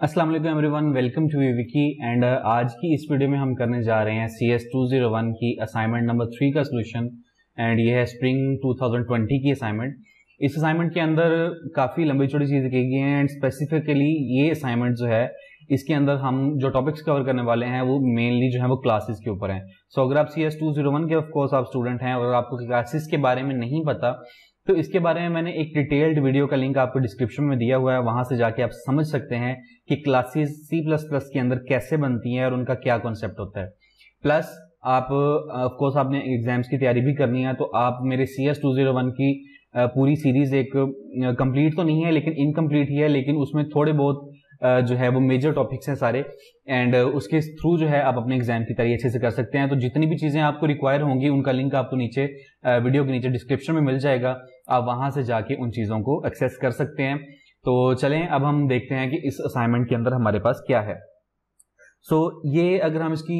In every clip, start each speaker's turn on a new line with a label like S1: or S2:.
S1: अस्सलाम everyone welcome to you Vicky and आज की इस वीडियो में हम करने जा रहे हैं C S two zero one की असाइनमेंट नंबर थ्री का सोल्यूशन एंड ये है स्प्रिंग 2020 की असाइनमेंट इस असाइनमेंट के अंदर काफ़ी लंबी चौड़ी चीज़ें की गई हैं एंड स्पेसिफिकली ये असाइनमेंट जो है इसके अंदर हम जो टॉपिक्स कवर करने वाले हैं वो मेनली जो है वो क्लासेस के ऊपर हैं. सो so, अगर आप C S two zero one के ऑफकोर्स आप स्टूडेंट हैं और आपको क्लासेस के बारे में नहीं पता तो इसके बारे में मैंने एक डिटेल्ड वीडियो का लिंक आपको डिस्क्रिप्शन में दिया हुआ है, वहाँ से जाके आप समझ सकते हैं कि क्लासेस सी प्लस प्लस के अंदर कैसे बनती हैं और उनका क्या कॉन्सेप्ट होता है। प्लस आप ऑफकोर्स आपने एग्ज़ाम्स की तैयारी भी करनी है तो आप मेरे C S two zero one की पूरी सीरीज़ एक कंप्लीट तो नहीं है, लेकिन इनकम्प्लीट ही है, लेकिन उसमें थोड़े बहुत जो है, वो मेजर टॉपिक्स हैं सारे। एंड उसके थ्रू जो है, आप अपने एग्ज़ाम की तैयारी अच्छे से कर सकते हैं। तो जितनी भी चीज़ें आपको रिक्वायर होंगी, उनका लिंक आपको नीचे वीडियो के नीचे डिस्क्रिप्शन में मिल जाएगा। आप वहाँ से जाके उन चीज़ों को एक्सेस कर सकते हैं। तो चलें, अब हम देखते हैं कि इस असाइनमेंट के अंदर हमारे पास क्या है। सो so, ये अगर हम इसकी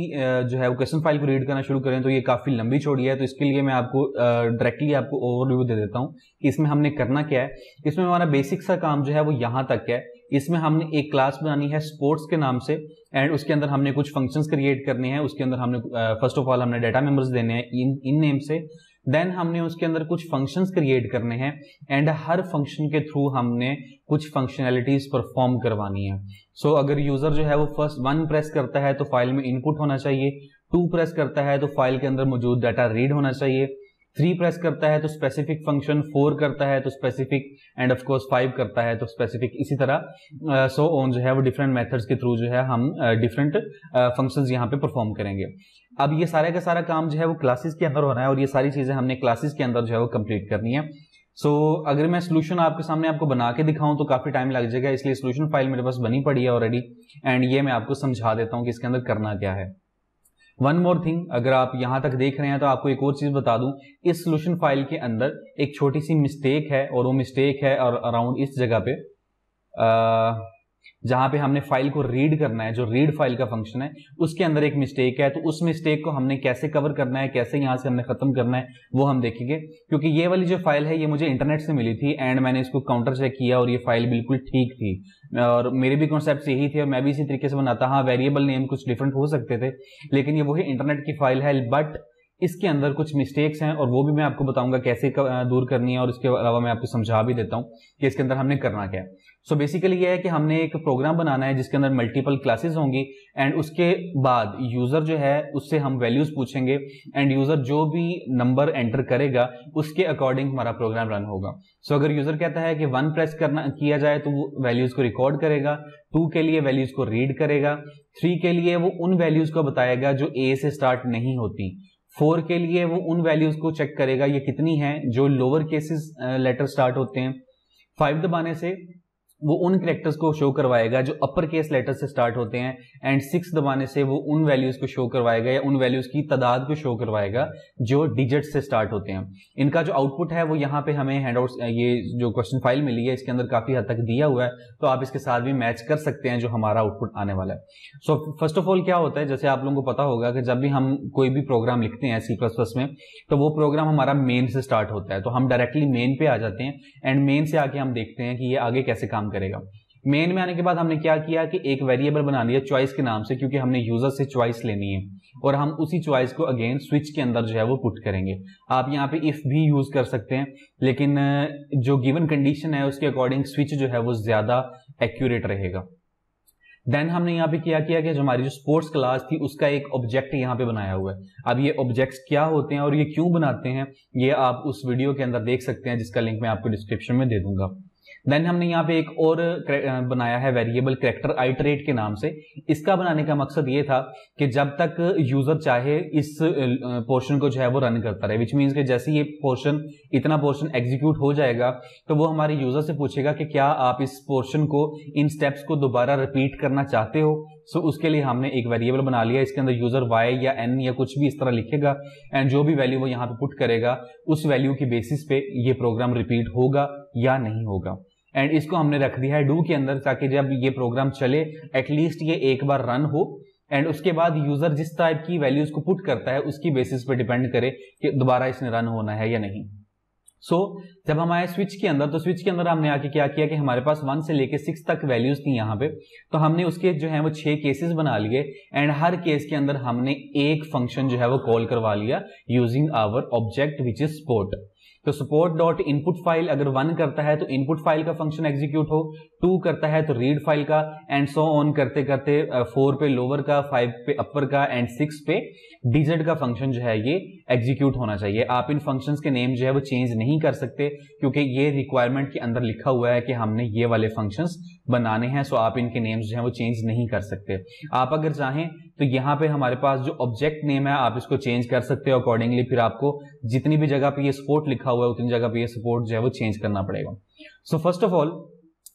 S1: जो है वो क्वेश्चन फ़ाइल को रीड करना शुरू करें तो ये काफ़ी लंबी छोड़ी है। तो इसके लिए मैं आपको डायरेक्टली आपको ओवरव्यू दे देता हूँ कि इसमें हमने करना क्या है। इसमें हमारा बेसिक सा काम जो है वो यहाँ तक है। इसमें हमने एक क्लास बनानी है स्पोर्ट्स के नाम से एंड उसके अंदर हमने कुछ फ़ंक्शंस क्रिएट करने हैं। उसके अंदर हमने फ़र्स्ट ऑफ़ ऑल हमने डाटा मेंबर्स देने हैं इन इन नेम से। देन हमने उसके अंदर कुछ फ़ंक्शंस क्रिएट करने हैं एंड हर फ़ंक्शन के थ्रू हमने कुछ फंक्शनैलिटीज परफॉर्म करवानी है। सो so, अगर यूज़र जो है वो फ़र्स्ट वन प्रेस करता है तो फ़ाइल में इनपुट होना चाहिए। टू प्रेस करता है तो फ़ाइल के अंदर मौजूद डाटा रीड होना चाहिए। थ्री प्रेस करता है तो स्पेसिफिक फ़ंक्शन फोर करता है तो specific and of course five करता है तो स्पेसिफिक इसी तरह सो uh, ऑन so जो है वो डिफरेंट मेथड्स के थ्रू जो है हम डिफरेंट फ़ंक्शंस यहाँ पे परफॉर्म करेंगे। अब ये सारे का सारा काम जो है वो क्लासेस के अंदर होना है और ये सारी चीज़ें हमने क्लासेस के अंदर जो है वो कंप्लीट करनी है। सो so, अगर मैं सोल्यूशन आपके सामने आपको बना के दिखाऊँ तो काफ़ी टाइम लग जाएगा इसलिए सोल्यूशन फ़ाइल मेरे पास बनी पड़ी है ऑलरेडी एंड ये मैं आपको समझा देता हूँ कि इसके अंदर करना क्या है। वन मोर थिंग अगर आप यहाँ तक देख रहे हैं तो आपको एक और चीज़ बता दूँ इस सोल्यूशन फ़ाइल के अंदर एक छोटी सी मिस्टेक है और वो मिस्टेक है और अराउंड इस जगह पे आ, जहाँ पे हमने फ़ाइल को रीड करना है, जो रीड फ़ाइल का फ़ंक्शन है, उसके अंदर एक मिस्टेक है तो उस मिस्टेक को हमने कैसे कवर करना है, कैसे यहाँ से हमने खत्म करना है, वो हम देखेंगे। क्योंकि ये वाली जो फ़ाइल है, ये मुझे इंटरनेट से मिली थी एंड मैंने इसको काउंटर चेक किया और ये फ़ाइल बिल्कुल ठीक थी। और मेरे भी कॉन्सेप्ट यही थे और मैं भी इसी तरीके से बनाता। हाँ वेरिएबल नेम कुछ डिफरेंट हो सकते थे, लेकिन ये वही इंटरनेट की फ़ाइल है बट इसके अंदर कुछ मिस्टेक्स हैं और वो भी मैं आपको बताऊँगा कैसे दूर करनी है और इसके अलावा मैं आपको समझा भी देता हूँ कि इसके अंदर हमने करना क्या है। सो बेसिकली ये है कि हमने एक प्रोग्राम बनाना है जिसके अंदर मल्टीपल क्लासेस होंगी एंड उसके बाद यूज़र जो है उससे हम वैल्यूज़ पूछेंगे एंड यूज़र जो भी नंबर एंटर करेगा उसके अकॉर्डिंग हमारा प्रोग्राम रन होगा। सो so, अगर यूज़र कहता है कि वन प्रेस करना किया जाए तो वो वैल्यूज़ को रिकॉर्ड करेगा टू के लिए वैल्यूज़ को रीड करेगा थ्री के लिए वो उन वैल्यूज़ को बताएगा जो ए से स्टार्ट नहीं होती। फोर के लिए वो उन वैल्यूज़ को चेक करेगा, ये कितनी है, जो लोअर केसेस लेटर स्टार्ट होते हैं। फाइव दबाने से वो उन करेक्टर्स को शो करवाएगा जो अपर केस लेटर से स्टार्ट होते हैं एंड सिक्स दबाने से वो उन वैल्यूज़ को शो करवाएगा या उन वैल्यूज़ की तादाद को शो करवाएगा जो डिजिट से स्टार्ट होते हैं। इनका जो आउटपुट है वो यहाँ पे हमें हैंड ये जो क्वेश्चन फ़ाइल मिली है, इसके अंदर काफ़ी हद तक दिया हुआ है तो आप इसके साथ भी मैच कर सकते हैं जो हमारा आउटपुट आने वाला है। सो फ़र्स्ट ऑफ़ ऑल क्या होता है, जैसे आप लोगों को पता होगा कि जब भी हम कोई भी प्रोग्राम लिखते हैं सी प्लस प्लस में तो वो प्रोग्राम हमारा मेन से स्टार्ट होता है तो हम डायरेक्टली मेन पे आ जाते हैं एंड मेन से आके हम देखते हैं कि ये आगे कैसे काम करेगा। मेन में आने के बाद हमने क्या किया कि एक वेरिएबल बना लिया चॉइस के नाम से, क्योंकि हमने यूज़र से चॉइस लेनी है। और हम उसी चॉइस को अगेन स्विच के अंदर जो है वो पुट करेंगे। आप यहाँ पे इफ़ भी यूज़ कर सकते हैं, लेकिन जो गिवन कंडीशन है उसके अकॉर्डिंग स्विच जो है वो ज़्यादा एक्यूरेट रहेगा। देन हमने यहाँ पे क्या किया कि जो हमारी जो स्पोर्ट्स क्लास थी, उसका एक ऑब्जेक्ट यहाँ पे बनाया हुआ है। अब ये ऑब्जेक्ट्स क्या होते हैं और ये क्यों बनाते हैं, ये आप उस वीडियो के अंदर देख सकते हैं, जिसका लिंक मैं आपको डिस्क्रिप्शन में दे दूँगा। देन हमने यहाँ पे एक और बनाया है वेरिएबल करेक्टर आइटरेट के नाम से। इसका बनाने का मकसद ये था कि जब तक यूज़र चाहे इस पोर्शन को जो है वो रन करता रहे विच मीन्स कि जैसे ये पोर्शन इतना पोर्शन एग्जीक्यूट हो जाएगा तो वो हमारे यूज़र से पूछेगा कि क्या आप इस पोर्शन को इन स्टेप्स को दोबारा रिपीट करना चाहते हो? सो so, उसके लिए हमने एक वेरिएबल बना लिया। इसके अंदर यूज़र वाई या एन या कुछ भी इस तरह लिखेगा एंड जो भी वैल्यू वो यहाँ पे पुट करेगा उस वैल्यू की बेसिस पे ये प्रोग्राम रिपीट होगा या नहीं होगा। एंड इसको हमने रख दिया है डू के अंदर ताकि जब ये प्रोग्राम चले एटलीस्ट ये एक बार रन हो। एंड उसके बाद यूज़र जिस टाइप की वैल्यूज़ को पुट करता है उसकी बेसिस पे डिपेंड करे कि दोबारा इसने रन होना है या नहीं। सो so, जब हम आए स्विच के अंदर तो स्विच के अंदर हमने आके क्या किया कि हमारे पास वन से लेके सिक्स तक वैल्यूज़ थी यहाँ पे। तो हमने उसके जो है वो छह केसेस बना लिए। एंड हर केस के अंदर हमने एक फ़ंक्शन जो है वो कॉल करवा लिया using our object which is sport तो सपोर्ट डॉट इनपुट फ़ाइल अगर वन करता है तो इनपुट फ़ाइल का फ़ंक्शन एग्जीक्यूट हो टू करता है तो रीड फ़ाइल का एंड सो ऑन करते करते फोर पे लोअर का फाइव पे अपर का एंड सिक्स पे डिजिट का फ़ंक्शन जो है ये एग्जीक्यूट होना चाहिए। आप इन फ़ंक्शन के नेम जो है वो चेंज नहीं कर सकते, क्योंकि ये रिक्वायरमेंट के अंदर लिखा हुआ है कि हमने ये वाले फ़ंक्शंस बनाने हैं सो आप इनके नेम्स जो हैं वो चेंज नहीं कर सकते। आप अगर चाहें तो यहाँ पे हमारे पास जो ऑब्जेक्ट नेम है, आप इसको चेंज कर सकते हो अकॉर्डिंगली फिर आपको जितनी भी जगह पे ये सपोर्ट लिखा हुआ है, उतनी जगह पे ये सपोर्ट जो है वो चेंज करना पड़ेगा। सो फ़र्स्ट ऑफ़ ऑल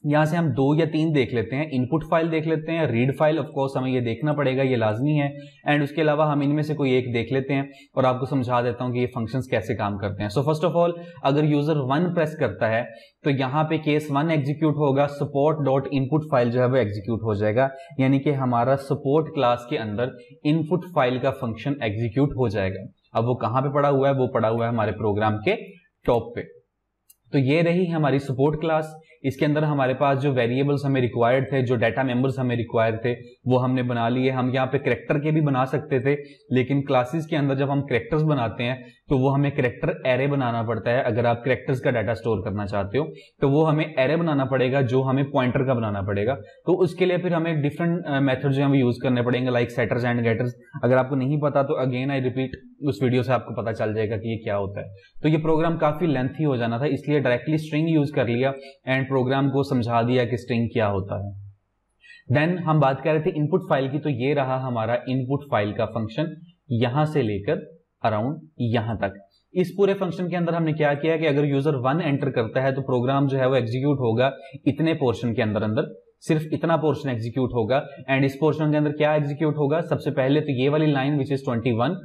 S1: यहाँ से हम दो या तीन देख लेते हैं इनपुट फ़ाइल देख लेते हैं रीड फ़ाइल ऑफ़ कोर्स हमें ये देखना पड़ेगा, ये लाजमी है एंड उसके अलावा हम इनमें से कोई एक देख लेते हैं, और आपको समझा देता हूँ कि ये फ़ंक्शंस कैसे काम करते हैं। सो फ़र्स्ट ऑफ़ ऑल अगर यूज़र वन प्रेस करता है तो यहाँ पे केस वन एग्जीक्यूट होगा सपोर्ट डॉट इनपुट फ़ाइल जो है वो एग्जीक्यूट हो जाएगा, यानी कि हमारा सपोर्ट क्लास के अंदर इनपुट फ़ाइल का फ़ंक्शन एग्जीक्यूट हो जाएगा। अब वो कहाँ पे पड़ा हुआ है? वो पड़ा हुआ है हमारे प्रोग्राम के टॉप पे। तो ये रही हमारी सपोर्ट क्लास इसके अंदर हमारे पास जो वेरिएबल्स हमें रिक्वायर्ड थे, जो डाटा मेंबर्स हमें रिक्वायर्ड थे, वो हमने बना लिए। हम यहाँ पे करेक्टर के भी बना सकते थे, लेकिन क्लासेस के अंदर जब हम करेक्टर्स बनाते हैं तो वो हमें करेक्टर एरे बनाना पड़ता है, अगर आप करेक्टर्स का डाटा स्टोर करना चाहते हो तो वो हमें एरे बनाना पड़ेगा, जो हमें पॉइंटर का बनाना पड़ेगा। तो उसके लिए फिर हमें डिफरेंट मेथड जो हमें यूज़ करने पड़ेंगे लाइक सेटर्स एंड गेटर्स अगर आपको नहीं पता तो अगेन आई रिपीट उस वीडियो से आपको पता चल जाएगा कि ये क्या होता है। तो ये प्रोग्राम काफ़ी लेंथी हो जाना था, इसलिए डायरेक्टली स्ट्रिंग यूज़ कर लिया एंड प्रोग्राम को समझा दिया कि स्ट्रिंग क्या होता है। देन हम बात कर रहे थे इनपुट फ़ाइल की तो ये रहा हमारा इनपुट फ़ाइल का फ़ंक्शन यहाँ से लेकर अराउंड यहाँ तक। इस पूरे फ़ंक्शन के अंदर हमने क्या किया कि अगर यूज़र वन एंटर करता है तो प्रोग्राम जो है वो एग्जीक्यूट होगा इतने पोर्शन के अंदर अंदर। सिर्फ़ इतना पोर्शन एग्जीक्यूट होगा एंड इस पोर्शन के अंदर क्या एग्जीक्यूट होगा? सबसे पहले तो ये वाली line which is twenty one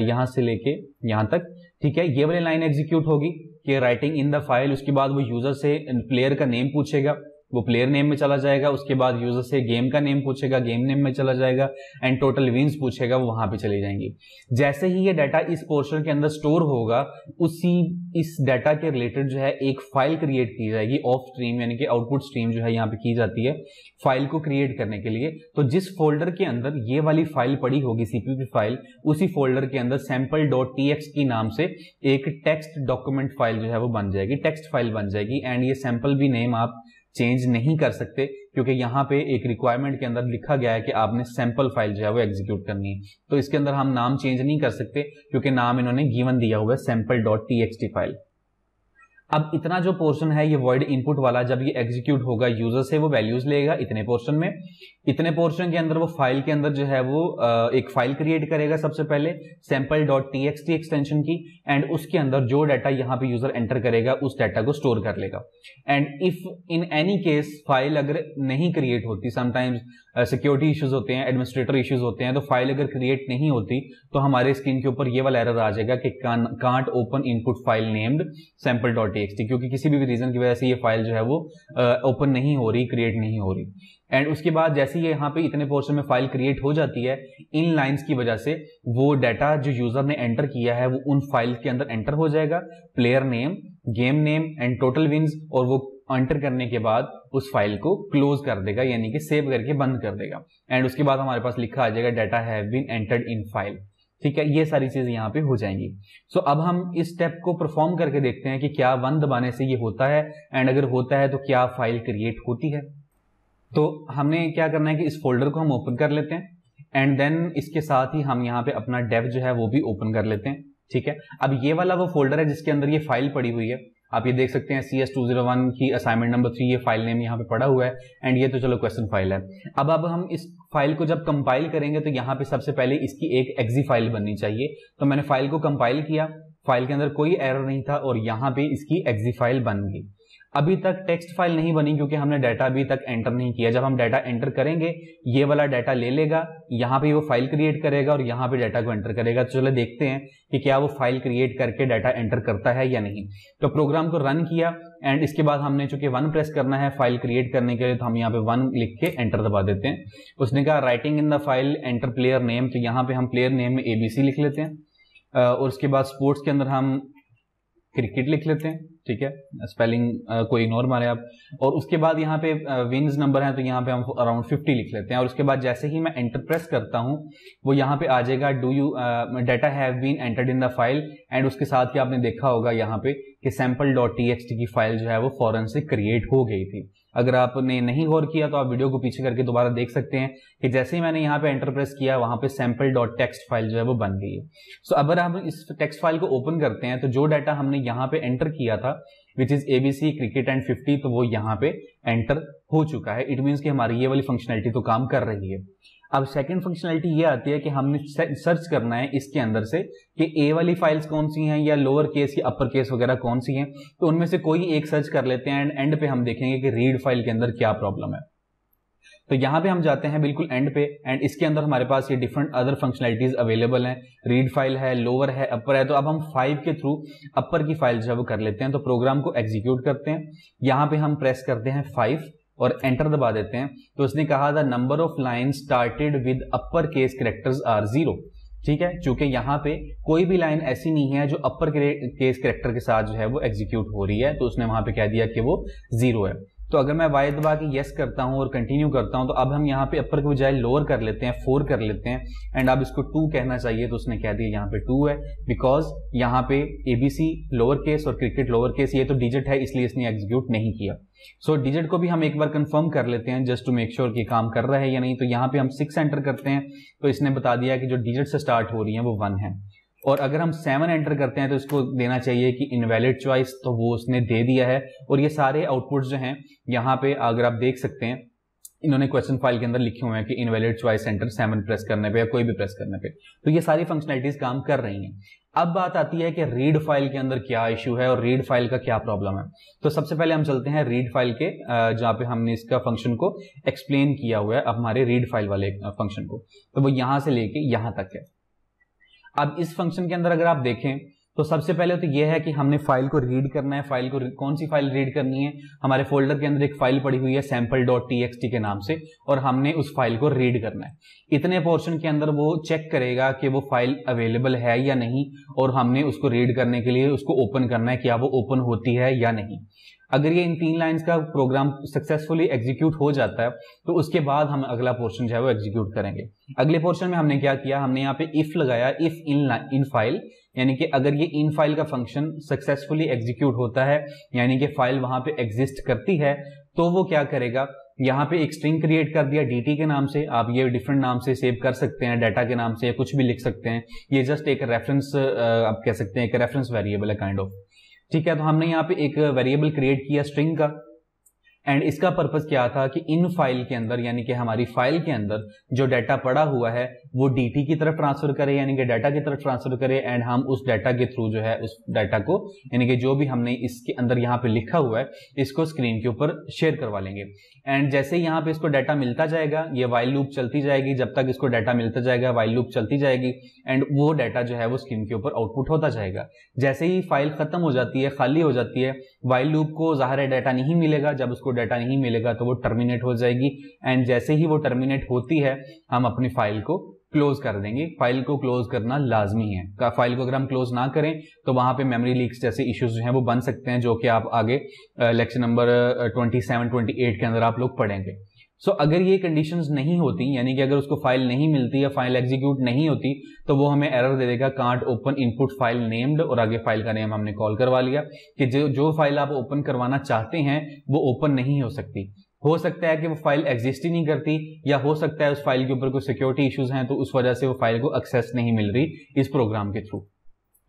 S1: यहाँ से लेके यहाँ तक, ठीक है? ये वाली लाइन एग्जीक्यूट होगी कि राइटिंग इन द फ़ाइल उसके बाद वो यूज़र से प्लेयर का नेम पूछेगा। वो प्लेयर नेम में चला जाएगा, उसके बाद यूज़र से गेम का नेम पूछेगा गेम नेम में चला जाएगा एंड टोटल विन्स पूछेगा, वो वहाँ पे चली जाएँगी। जैसे ही ये डाटा इस पोर्शन के अंदर स्टोर होगा, उसी, इस डाटा के रिलेटेड जो है, एक फ़ाइल क्रिएट की जाएगी ऑफ़ स्ट्रीम यानी कि आउटपुट स्ट्रीम जो है यहाँ पे की जाती है फ़ाइल को क्रिएट करने के लिए। तो जिस फोल्डर के अंदर ये वाली फ़ाइल पड़ी होगी सीपीपी फ़ाइल उसी फोल्डर के अंदर सैंपल डॉट टी नाम से एक टेक्स्ट डॉक्यूमेंट फ़ाइल जो है वो बन जाएगी टेक्स्ट फ़ाइल बन जाएगी एंड ये सैंपल भी नेम आप चेंज नहीं कर सकते, क्योंकि यहाँ पे एक रिक्वायरमेंट के अंदर लिखा गया है कि आपने सैंपल फ़ाइल जो है वो एग्जीक्यूट करनी है। तो इसके अंदर हम नाम चेंज नहीं कर सकते, क्योंकि नाम इन्होंने गिवन दिया हुआ है सैंपल डॉट टी फ़ाइल अब इतना जो पोर्शन है, ये वर्ड इनपुट वाला जब ये एग्जीक्यूट होगा यूज़र से वो वैल्यूज़ लेगा इतने पोर्शन में। इतने पोर्शन के अंदर वो फ़ाइल के अंदर जो है वो एक फ़ाइल क्रिएट करेगा सबसे पहले sample dot T X T extension की एंड उसके अंदर जो डाटा यहाँ पे यूज़र एंटर करेगा, उस डाटा को स्टोर कर लेगा। And if in any case file अगर नहीं क्रिएट होती समटाइम्स सिक्योरिटी इश्यूज़ होते हैं एडमिनिस्ट्रेटर इश्यूज़ होते हैं तो फ़ाइल अगर क्रिएट नहीं होती तो हमारे स्क्रीन के ऊपर ये वाला एरर आ जाएगा कि can't open input file named sample dot T क्योंकि किसी भी रीजन की वजह से ये फ़ाइल जो है वो ओपन नहीं हो रही क्रिएट नहीं हो रही। एंड उसके बाद जैसे ये यहाँ पे इतने पोर्शन में फ़ाइल क्रिएट हो जाती है, इन लाइंस की वजह से वो डाटा जो यूज़र ने एंटर किया है, वो उन फ़ाइल के अंदर एंटर हो जाएगा। Player name game name and total wins और वो एंटर करने के बाद उस फ़ाइल को क्लोज कर देगा, यानी कि सेव करके बंद कर देगा। एंड उसके बाद हमारे पास लिखा आ जाएगा data have been entered in file ठीक है ये सारी चीज़ें यहाँ पे हो जाएँगी। सो so, अब हम इस स्टेप को परफॉर्म करके देखते हैं कि क्या वन दबाने से ये होता है एंड अगर होता है तो क्या फ़ाइल क्रिएट होती है। तो हमने क्या करना है कि इस फोल्डर को हम ओपन कर लेते हैं एंड देन इसके साथ ही हम यहाँ पे अपना डेव जो है वो भी ओपन कर लेते हैं ठीक है? अब ये वाला वो फोल्डर है जिसके अंदर ये फ़ाइल पड़ी हुई है आप ये देख सकते हैं C S two zero one की असाइनमेंट नंबर थ्री ये फ़ाइल नेम यहाँ पे पड़ा हुआ है एंड ये तो चलो क्वेश्चन फ़ाइल है। अब अब हम इस फ़ाइल को जब कंपाइल करेंगे तो यहाँ पे सबसे पहले इसकी एक एग्जी फ़ाइल बननी चाहिए। तो मैंने फ़ाइल को कंपाइल किया फ़ाइल के अंदर कोई एरर नहीं था, और यहाँ पे इसकी एग्जी फ़ाइल बन गई। अभी तक टेक्स्ट फ़ाइल नहीं बनी क्योंकि हमने डाटा अभी तक एंटर नहीं किया। जब हम डाटा एंटर करेंगे, ये वाला डाटा ले लेगा, यहाँ पे वो फ़ाइल क्रिएट करेगा और यहाँ पे डाटा को एंटर करेगा। तो चलो देखते हैं कि क्या वो फ़ाइल क्रिएट करके डाटा एंटर करता है या नहीं। तो प्रोग्राम को रन किया एंड इसके बाद हमने चूँकि वन प्रेस करना है फ़ाइल क्रिएट करने के लिए तो हम यहाँ पे वन लिख के एंटर दबा देते हैं। उसने कहा writing in the file enter player name तो यहाँ पे हम प्लेयर नेम में एबीसी लिख लेते हैं। और उसके बाद स्पोर्ट्स के अंदर हम क्रिकेट लिख लेते हैं, ठीक है? स्पेलिंग को इग्नोर मारे आप। और उसके बाद यहाँ पे विन्स नंबर है तो यहाँ पे हम अराउंड 50 लिख लेते हैं। और उसके बाद जैसे ही मैं एंटर प्रेस करता हूँ, वो यहाँ पे आ जाएगा do you data have been entered in the file and उसके साथ ही आपने देखा होगा यहाँ पे कि सैंपल डॉट टी की फ़ाइल जो है वो फॉरन से क्रिएट हो गई थी। अगर आपने नहीं गौर किया तो आप वीडियो को पीछे करके दोबारा देख सकते हैं कि जैसे ही मैंने यहाँ पे एंटर प्रेस किया, वहाँ पे सैंपल डॉट टेक्स्ट फ़ाइल जो है वो बन गई है। सो अगर हम इस टेक्स्ट फ़ाइल को ओपन करते हैं तो जो डाटा हमने यहाँ पे एंटर किया था which is ABC cricket and fifty तो वो यहाँ पे एंटर हो चुका है। इट मीन्स कि हमारी ये वाली फंक्शनलिटी तो काम कर रही है। अब सेकंड फंक्शनलिटी ये आती है कि हमने सर्च करना है इसके अंदर से कि ए वाली फाइल्स कौन सी हैं या लोअर केस या अपर केस वगैरह कौन सी हैं तो उनमें से कोई एक सर्च कर लेते हैं एंड एंड पे हम देखेंगे कि रीड फ़ाइल के अंदर क्या प्रॉब्लम है। तो यहाँ पे हम जाते हैं बिल्कुल एंड पे एंड इसके अंदर हमारे पास ये डिफरेंट अदर फंक्शनलिटीज अवेलेबल हैं। रीड फ़ाइल है लोअर है अपर है तो अब हम फाइव के थ्रू अपर की फ़ाइल जो है वो कर लेते हैं तो प्रोग्राम को एग्जीक्यूट करते हैं। यहाँ पे हम प्रेस करते हैं फाइव और एंटर दबा देते हैं। तो उसने कहा था number of line started with upper case characters are zero ठीक है? चूँकि यहाँ पे कोई भी लाइन ऐसी नहीं है जो अपर केस करेक्टर के साथ जो है वो एग्जीक्यूट हो रही है तो उसने वहाँ पे कह दिया कि वो ज़ीरो है। तो अगर मैं वाई दबा के येस करता हूँ और कंटिन्यू करता हूँ तो अब हम यहाँ पे अपर के बजाय लोअर कर लेते हैं फोर कर लेते हैं एंड अब इसको टू कहना चाहिए तो उसने कह दिया यहाँ पे टू है बिकॉज़ यहाँ पे एबीसी लोअर केस और क्रिकेट लोअर केस ये तो डिजिट है इसलिए इसने एग्जीक्यूट नहीं किया। सो so, डिजिट को भी हम एक बार कंफर्म कर लेते हैं जस्ट टू मेक श्योर कि काम कर रहा है या नहीं तो यहाँ पे हम सिक्स एंटर करते हैं तो इसने बता दिया कि जो डिजिट से स्टार्ट हो रही है वो वन है। और अगर हम सेवन एंटर करते हैं तो इसको देना चाहिए कि इनवैलिड चॉइस तो वो उसने दे दिया है। और ये सारे आउटपुट जो हैं, यहाँ पे अगर आप देख सकते हैं, इन्होंने क्वेश्चन फ़ाइल के अंदर लिखे हुए हैं कि invalid choice enter seven press करने पे या कोई भी प्रेस करने पे। तो ये सारी फंक्शनलिटीज काम कर रही हैं। अब बात आती है कि रीड फ़ाइल के अंदर क्या इश्यू है और रीड फ़ाइल का क्या प्रॉब्लम है। तो सबसे पहले हम चलते हैं रीड फ़ाइल के जहाँ पे हमने इसका फ़ंक्शन को एक्सप्लेन किया हुआ है, अब हमारे रीड फ़ाइल वाले फ़ंक्शन को। तो वो यहाँ से लेके यहाँ तक है। अब इस फ़ंक्शन के अंदर अगर आप देखें तो सबसे पहले तो यह है कि हमने फ़ाइल को रीड करना है। फ़ाइल को कौन सी फ़ाइल रीड करनी है? हमारे फोल्डर के अंदर एक फ़ाइल पड़ी हुई है सैंपल डॉट टी के नाम से, और हमने उस फ़ाइल को रीड करना है। इतने पोर्शन के अंदर वो चेक करेगा कि वो फ़ाइल अवेलेबल है या नहीं, और हमने उसको रीड करने के लिए उसको ओपन करना है क्या वो ओपन होती है या नहीं। अगर ये इन तीन लाइंस का प्रोग्राम सक्सेसफुली एग्जीक्यूट हो जाता है तो उसके बाद हम अगला पोर्शन जो है वो एग्जीक्यूट करेंगे। अगले पोर्शन में हमने क्या किया? हमने यहाँ पे इफ़ लगाया इफ़ इन इन फ़ाइल यानी कि अगर ये इन फ़ाइल का फ़ंक्शन सक्सेसफुली एग्जीक्यूट होता है, यानी कि फ़ाइल वहाँ पे एग्जिस्ट करती है तो वो क्या करेगा? यहाँ पे एक स्ट्रिंग क्रिएट कर दिया dt के नाम से। आप ये डिफरेंट नाम से सेव कर सकते हैं डाटा के नाम से या कुछ भी लिख सकते हैं। ये जस्ट एक रेफरेंस आप कह सकते हैं, एक रेफरेंस वेरिएबल है काइंड ऑफ़ ठीक है तो हमने यहाँ पे एक वेरिएबल क्रिएट किया स्ट्रिंग का। एंड इसका पर्पज क्या था कि इन फ़ाइल के अंदर, यानी कि हमारी फ़ाइल के अंदर जो डाटा पड़ा हुआ है वो dt की तरफ़ ट्रांसफ़र करे, यानी कि डाटा की तरफ़ ट्रांसफ़र करे एंड हम उस डाटा के थ्रू जो है, उस डाटा को, यानी कि जो भी हमने इसके अंदर यहाँ पे लिखा हुआ है, इसको स्क्रीन के ऊपर शेयर करवा लेंगे। एंड जैसे ही यहाँ पे इसको डाटा मिलता जाएगा, ये वाइल लूप चलती जाएगी। जब तक इसको डाटा मिलता जाएगा वाइल लूप चलती जाएगी एंड वो डाटा जो है, वो स्क्रीन के ऊपर आउटपुट होता जाएगा। जैसे ही फ़ाइल खत्म हो जाती है, खाली हो जाती है वाइल लूप को ज़ाहिर डाटा नहीं मिलेगा। जब उसको डाटा नहीं मिलेगा तो वो टर्मिनेट हो जाएगी। एंड जैसे ही वो टर्मिनेट होती है हम अपनी फ़ाइल को क्लोज कर देंगे। फ़ाइल को क्लोज करना लाजमी है। फ़ाइल को अगर हम क्लोज ना करें तो वहाँ पे मेमोरी लीक्स जैसे इश्यूज़ जो हैं वो बन सकते हैं जो कि आप आगे लेक्चर नंबर 27, 28 के अंदर आप लोग पढ़ेंगे। सो so, अगर ये कंडीशंस नहीं होती यानी कि अगर उसको फ़ाइल नहीं मिलती या फ़ाइल एग्जीक्यूट नहीं होती तो वो हमें एरर दे देगा can't open input file named और आगे फ़ाइल का नेम हमने कॉल करवा लिया कि जो जो फ़ाइल आप ओपन करवाना चाहते हैं वो ओपन नहीं हो सकती। हो सकता है कि वो फ़ाइल एग्जिस्ट ही नहीं करती, या हो सकता है उस फ़ाइल के ऊपर कोई सिक्योरिटी इश्यूज़ हैं तो उस वजह से वो फ़ाइल को एक्सेस नहीं मिल रही इस प्रोग्राम के थ्रू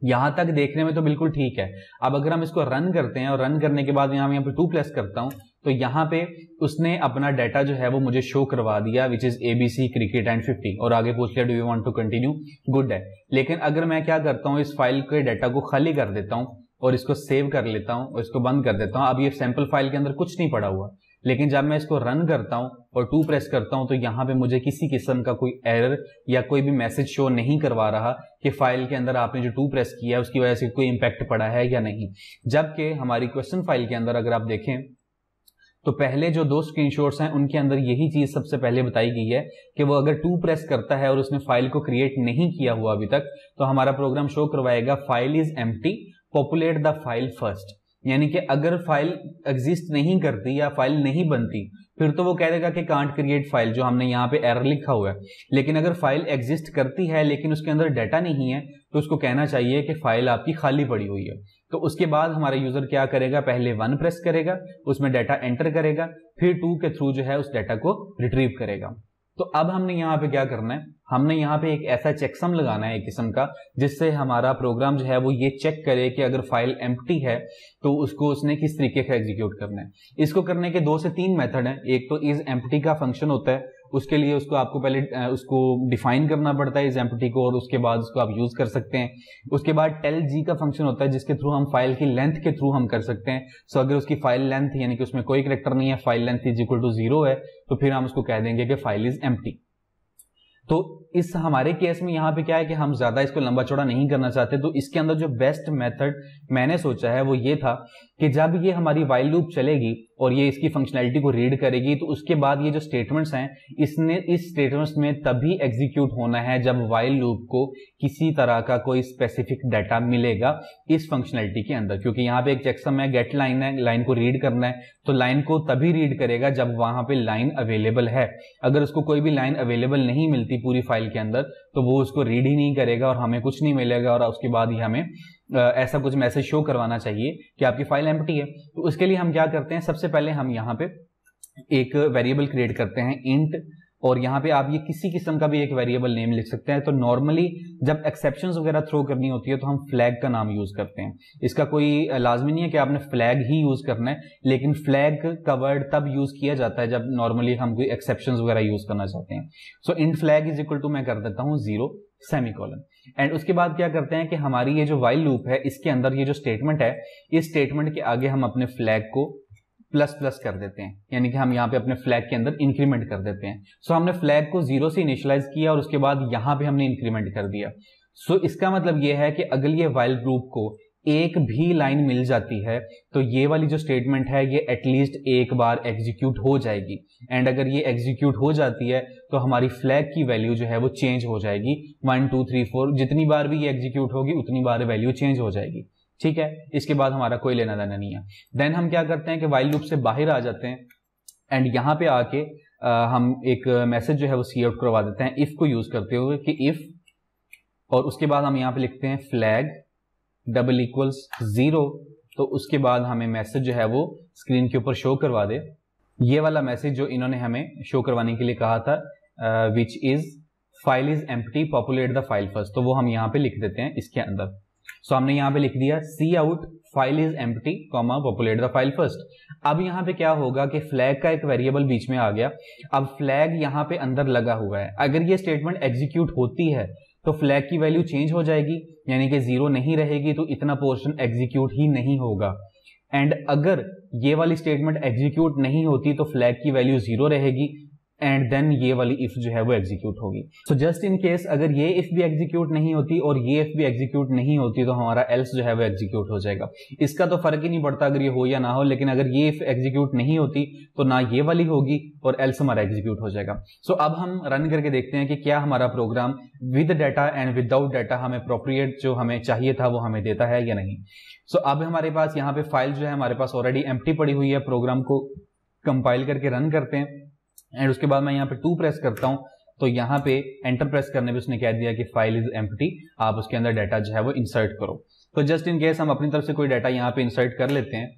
S1: यहाँ तक देखने में तो बिल्कुल ठीक है। अब अगर हम इसको रन करते हैं, और रन करने के बाद यहाँ यहाँ पे टू प्लस करता हूँ तो यहाँ पे उसने अपना डाटा जो है वो मुझे शो करवा दिया which is ABC cricket and fifty और आगे पूछ लिया do you want to continue good है। लेकिन अगर मैं क्या करता हूँ, इस फ़ाइल के डाटा को खाली कर देता हूँ, और इसको सेव कर लेता हूँ, और इसको बंद कर देता हूँ, अब ये सैंपल फ़ाइल के अंदर कुछ नहीं पड़ा हुआ। लेकिन जब मैं इसको रन करता हूँ और टू प्रेस करता हूँ तो यहाँ पे मुझे किसी किस्म का कोई एरर या कोई भी मैसेज शो नहीं करवा रहा कि फ़ाइल के अंदर आपने जो टू प्रेस किया है, उसकी वजह से कोई इंपैक्ट पड़ा है या नहीं। जबकि हमारी क्वेश्चन फ़ाइल के अंदर अगर आप देखें तो पहले जो दो स्क्रीनशॉट्स हैं, उनके अंदर यही चीज़ सबसे पहले बताई गई है कि वो अगर टू प्रेस करता है और उसने फ़ाइल को क्रिएट नहीं किया हुआ अभी तक तो हमारा प्रोग्राम शो करवाएगा file is empty populate the file first यानी कि अगर फ़ाइल एग्जिस्ट नहीं करती या फ़ाइल नहीं बनती, फिर तो वो कह देगा कि कांट क्रिएट फ़ाइल जो हमने यहाँ पे एरर लिखा हुआ है। लेकिन अगर फ़ाइल एग्जिस्ट करती है, लेकिन उसके अंदर डाटा नहीं है तो उसको कहना चाहिए कि फ़ाइल आपकी खाली पड़ी हुई है। तो उसके बाद हमारा यूज़र क्या करेगा? पहले वन प्रेस करेगा, उसमें डाटा एंटर करेगा, फिर टू के थ्रू जो है उस डाटा को रिट्रीव करेगा। तो अब हमने यहाँ पे क्या करना है? हमने यहाँ पे एक ऐसा चेकसम लगाना है एक किस्म का, जिससे हमारा प्रोग्राम जो है वो ये चेक करे कि अगर फ़ाइल एम है तो उसको उसने किस तरीके का एग्जीक्यूट करना है। इसको करने के दो से तीन मेथड हैं। एक तो इज़ एम का फ़ंक्शन होता है उसके लिए उसको आपको पहले उसको डिफाइन करना पड़ता है इस एम्पटी को और उसके बाद उसको आप यूज़ कर सकते हैं। उसके बाद टेल जी का फ़ंक्शन होता है जिसके थ्रू हम फ़ाइल की लेंथ के थ्रू हम कर सकते हैं। सो अगर उसकी फ़ाइल लेंथ यानी कि उसमें कोई करेक्टर नहीं है file length is equal to zero है तो फिर हम उसको कह देंगे कि फ़ाइल इज़ एम्प्टी तो इस हमारे केस में यहाँ पे क्या है कि हम ज़्यादा इसको लंबा चौड़ा नहीं करना चाहते तो इसके अंदर जो बेस्ट मेथड मैंने सोचा है वो ये था कि जब ये हमारी वाइल लूप चलेगी और ये इसकी फंक्शनैलिटी को रीड करेगी तो उसके बाद ये जो स्टेटमेंट्स हैं, इसने, इस स्टेटमेंट्स में तभी एग्जीक्यूट होना है जब वाइल लूप को किसी तरह का कोई स्पेसिफिक डाटा मिलेगा इस फंक्शनैलिटी के अंदर। क्योंकि यहाँ पे एक चेकसम है गेट लाइन है लाइन को रीड करना है तो लाइन को तभी रीड करेगा जब वहाँ पे लाइन अवेलेबल है। अगर उसको कोई भी लाइन अवेलेबल नहीं मिलती पूरी फ़ाइल के अंदर तो वो उसको रीड ही नहीं करेगा और हमें कुछ नहीं मिलेगा और उसके बाद ही हमें ऐसा कुछ मैसेज शो करवाना चाहिए कि आपकी फ़ाइल एम्प्टी है। तो उसके लिए हम क्या करते हैं, सबसे पहले हम यहाँ पे एक वेरिएबल क्रिएट करते हैं इंट और यहाँ पे आप ये किसी किस्म का भी एक वेरिएबल नेम लिख सकते हैं। तो नॉर्मली जब एक्सेप्शन वगैरह थ्रो करनी होती है तो हम फ्लैग का नाम यूज़ करते हैं। इसका कोई लाजमी नहीं है कि आपने फ्लैग ही यूज़ करना है, लेकिन फ्लैग का वर्ड तब यूज़ किया जाता है जब नॉर्मली हम कोई एक्सेप्शन वगैरह यूज़ करना चाहते हैं। So in flag is equal to मैं कर देता हूँ ज़ीरो सेमिकॉलन। एंड उसके बाद क्या करते हैं कि हमारी ये जो वाइल लूप है इसके अंदर ये जो स्टेटमेंट है इस स्टेटमेंट के आगे हम अपने फ्लैग को प्लस प्लस कर देते हैं। यानी कि हम यहाँ पे अपने फ्लैग के अंदर इंक्रीमेंट कर देते हैं। सो so, हमने फ्लैग को ज़ीरो से इनिशलाइज किया और उसके बाद यहाँ पे हमने इंक्रीमेंट कर दिया। सो so, इसका मतलब यह है कि अगर ये वाइल ग्रुप को एक भी लाइन मिल जाती है तो ये वाली जो स्टेटमेंट है ये एटलीस्ट एक बार एग्जीक्यूट हो जाएगी। एंड अगर ये एग्जीक्यूट हो जाती है तो हमारी फ्लैग की वैल्यू जो है वो चेंज हो जाएगी। वन टू थ्री फोर जितनी बार भी ये एग्जीक्यूट होगी उतनी बार वैल्यू चेंज हो जाएगी। ठीक है? इसके बाद हमारा कोई लेना देना नहीं है। देन हम क्या करते हैं कि वाइल लूप से बाहर आ जाते हैं। एंड यहाँ पे आके आ, हम एक मैसेज जो है वो सी आउट करवा देते हैं इफ़ को यूज़ करते हुए कि इफ़ और उसके बाद हम यहाँ पे लिखते हैं फ्लैग डबल इक्वल्स ज़ीरो तो उसके बाद हमें मैसेज जो है वो स्क्रीन के ऊपर शो करवा दे। ये वाला मैसेज जो इन्होंने हमें शो करवाने के लिए कहा था which is file is empty populate the file first तो वो हम यहाँ पे लिख देते हैं इसके अंदर। सो so, हमने यहाँ पे लिख दिया C out file is empty comma populate the file first अब यहाँ पे क्या होगा कि फ्लैग का एक वेरिएबल बीच में आ गया। अब फ्लैग यहाँ पे अंदर लगा हुआ है। अगर ये स्टेटमेंट एग्जीक्यूट होती है तो फ्लैग की वैल्यू चेंज हो जाएगी, यानी कि ज़ीरो नहीं रहेगी तो इतना पोर्शन एग्जीक्यूट ही नहीं होगा। एंड अगर ये वाली स्टेटमेंट एग्जीक्यूट नहीं होती तो फ्लैग की वैल्यू ज़ीरो रहेगी। एंड देन ये वाली इफ़ जो है वो एग्जीक्यूट होगी। सो जस्ट इन केस अगर ये इफ़ भी एग्जीक्यूट नहीं होती और ये इफ़ भी एग्जीक्यूट नहीं होती तो हमारा एल्स जो है वो एग्जीक्यूट हो जाएगा। इसका तो फ़र्क ही नहीं पड़ता अगर ये हो या ना हो लेकिन अगर ये इफ़ एग्जीक्यूट नहीं होती तो ना ये वाली होगी और एल्स हमारा एग्जीक्यूट हो जाएगा। सो so, अब हम रन करके देखते हैं कि क्या हमारा program with data and without data हमें अप्रोप्रिएट जो हमें चाहिए था वो हमें देता है या नहीं। सो so, अब हमारे पास यहाँ पे फ़ाइल जो है हमारे पास ऑलरेडी एम पड़ी हुई है प्रोग्राम को कंपाइल करके रन करते हैं। एंड उसके बाद मैं यहाँ पे टू प्रेस करता हूँ। तो यहाँ पे एंटर प्रेस करने पे उसने कह दिया कि फ़ाइल इज़ एम्प्टी आप उसके अंदर डाटा जो है वो इंसर्ट करो। तो जस्ट इन केस हम अपनी तरफ़ से कोई डाटा यहाँ पे इंसर्ट कर लेते हैं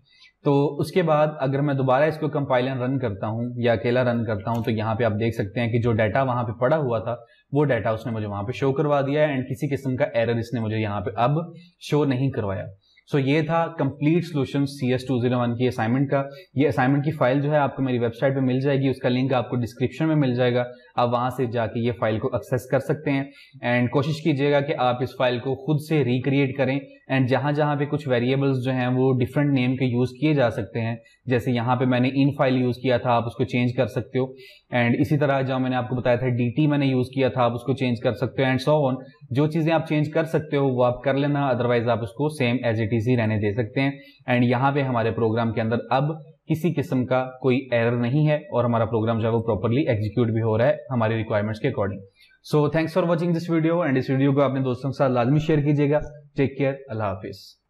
S1: तो उसके बाद अगर मैं दोबारा इसको कंपाइलर रन करता हूँ या अकेला रन करता हूँ तो यहाँ पे आप देख सकते हैं कि जो डाटा वहाँ पे पड़ा हुआ था, वो डाटा उसने मुझे वहाँ पे शो करवा दिया एंड किसी किस्म का एरर इसने मुझे यहाँ पे अब शो नहीं करवाया। सो so, ये था complete solution C S two zero one की असाइनमेंट का। ये असाइनमेंट की फ़ाइल जो है आपको मेरी वेबसाइट पे मिल जाएगी उसका लिंक आपको डिस्क्रिप्शन में मिल जाएगा। आप वहाँ से जाके ये फ़ाइल को एक्सेस कर सकते हैं। एंड कोशिश कीजिएगा कि आप इस फ़ाइल को खुद से रिक्रिएट करें। एंड जहाँ जहाँ पे कुछ वेरिएबल्स जो हैं वो डिफरेंट नेम के यूज़ किए जा सकते हैं। जैसे यहाँ पे मैंने इन फ़ाइल यूज़ किया था, आप उसको चेंज कर सकते हो। एंड इसी तरह जहाँ मैंने आपको बताया था डीटी मैंने यूज़ किया था, आप उसको चेंज कर सकते हो। एंड सो ऑन जो चीज़ें आप चेंज कर सकते हो, वो आप कर लेना अदरवाइज़ आप उसको सेम एज इट इज़ ही रहने दे सकते हैं। एंड यहाँ पे हमारे प्रोग्राम के अंदर अब किसी किस्म का कोई एरर नहीं है और हमारा प्रोग्राम जो है वो प्रॉपरली एग्जीक्यूट भी हो रहा है हमारी रिक्वायरमेंट्स के according so thanks for watching this video and इस वीडियो को अपने दोस्तों के साथ लाजमी शेयर कीजिएगा। टेक केयर अल्लाह हाफिज़।